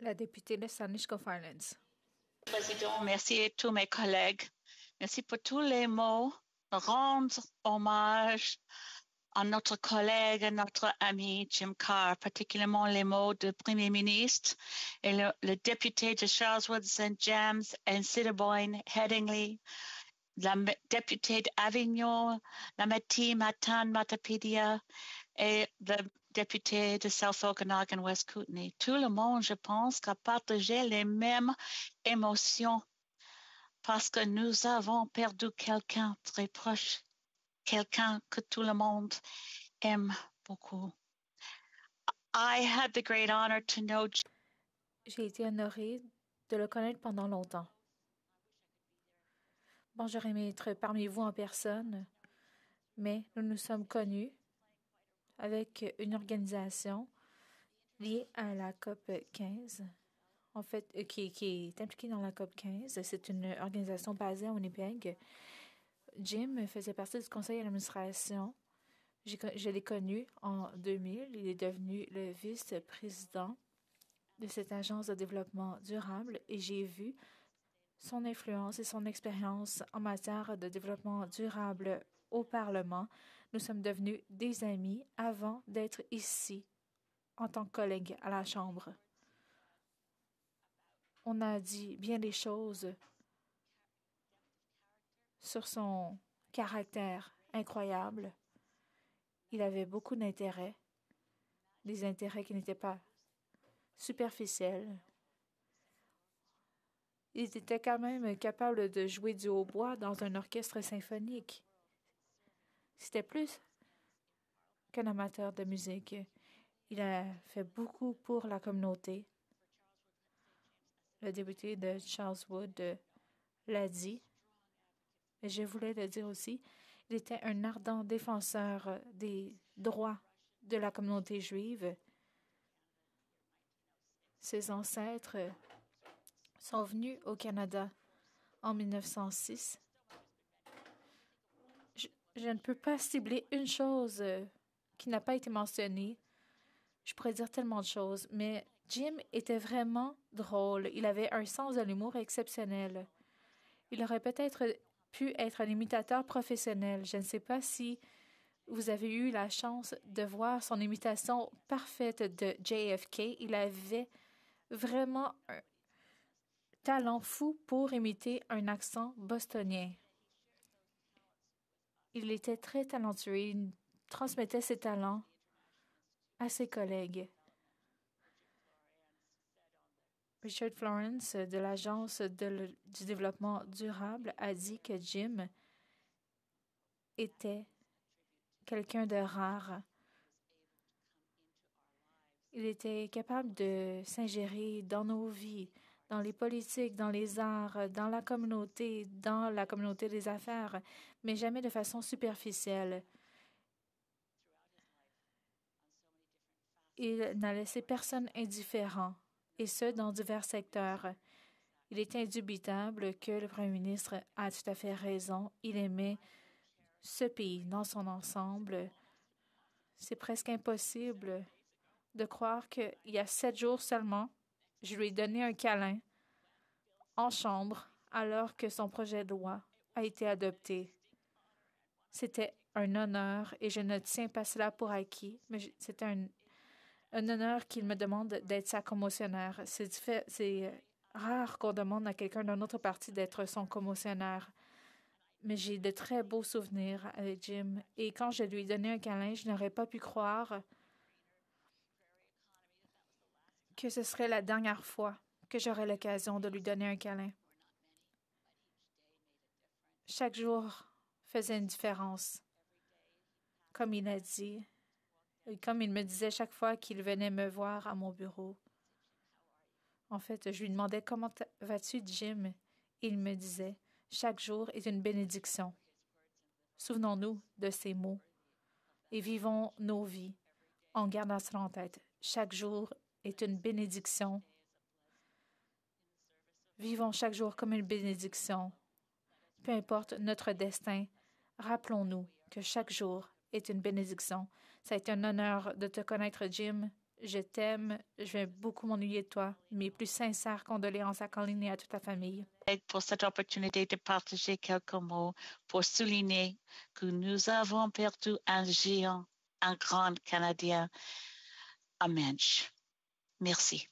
La députée de Sanishko Finance. Président, merci à tous mes collègues. Merci pour tous les mots. Rendre hommage à notre collègue, notre ami Jim Carr, particulièrement les mots du Premier ministre et le, député de Charleswood, St. James et Cityboyne, Headingley, la députée d'Avignon, la Métis, Matane, Matapédia et le député de South Okanagan, West Kootenay. Tout le monde, je pense, a partagé les mêmes émotions parce que nous avons perdu quelqu'un très proche, quelqu'un que tout le monde aime beaucoup. J'ai été honorée de le connaître pendant longtemps. Bon, j'aurais aimé être parmi vous en personne, mais nous nous sommes connus avec une organisation liée à la COP 15, en fait, euh, qui, est impliquée dans la COP 15. C'est une organisation basée à Winnipeg. Jim faisait partie du conseil d'administration. Je l'ai connu en 2000. Il est devenu le vice-président de cette agence de développement durable et j'ai vu son influence et son expérience en matière de développement durable au Parlement. Nous sommes devenus des amis avant d'être ici en tant que collègues à la Chambre. On a dit bien des choses sur son caractère incroyable. Il avait beaucoup d'intérêts, des intérêts qui n'étaient pas superficiels. Il était quand même capable de jouer du hautbois dans un orchestre symphonique. C'était plus qu'un amateur de musique. Il a fait beaucoup pour la communauté. Le député de Charleswood euh, l'a dit. Et je voulais le dire aussi. Il était un ardent défenseur des droits de la communauté juive. Ses ancêtres sont venus au Canada en 1906 je ne peux pas cibler une chose euh, qui n'a pas été mentionnée. Je pourrais dire tellement de choses, mais Jim était vraiment drôle. Il avait un sens de l'humour exceptionnel. Il aurait peut-être pu être un imitateur professionnel. Je ne sais pas si vous avez eu la chance de voir son imitation parfaite de JFK. Il avait vraiment talent fou pour imiter un accent bostonien. Il était très talentueux. Il transmettait ses talents à ses collègues. Richard Florence de l'Agence du développement durable a dit que Jim était quelqu'un de rare. Il était capable de s'ingérer dans nos vies, dans les politiques, dans les arts, dans la communauté, dans la communauté des affaires, mais jamais de façon superficielle. Il n'a laissé personne indifférent, et ce, dans divers secteurs. Il est indubitable que le Premier ministre a tout à fait raison. Il aimait ce pays dans son ensemble. C'est presque impossible de croire qu'il y a sept jours seulement, je lui ai donné un câlin en chambre alors que son projet de loi a été adopté. C'était un honneur et je ne tiens pas cela pour acquis, mais c'est un, honneur qu'il me demande d'être sa commotionnaire. C'est euh, rare qu'on demande à quelqu'un d'un autre parti d'être son commotionnaire. Mais j'ai de très beaux souvenirs avec Jim. Et quand je lui ai donné un câlin, je n'aurais pas pu croire que ce serait la dernière fois que j'aurais l'occasion de lui donner un câlin. Chaque jour faisait une différence. Comme il a dit, comme il me disait chaque fois qu'il venait me voir à mon bureau. En fait, je lui demandais comment vas-tu, Jim? Il me disait Chaque jour est une bénédiction. Souvenons-nous de ces mots et vivons nos vies en gardant cela en tête. Chaque jour est une bénédiction. Vivons chaque jour comme une bénédiction. Peu importe notre destin, rappelons-nous que chaque jour est une bénédiction. Ça a été un honneur de te connaître, Jim. Je t'aime. Je vais beaucoup m'ennuyer de toi. Mes plus sincères condoléances à Colleen et à toute ta famille. Pour cette opportunité de partager quelques mots pour souligner que nous avons perdu un géant, un grand Canadien, un mensch. Merci.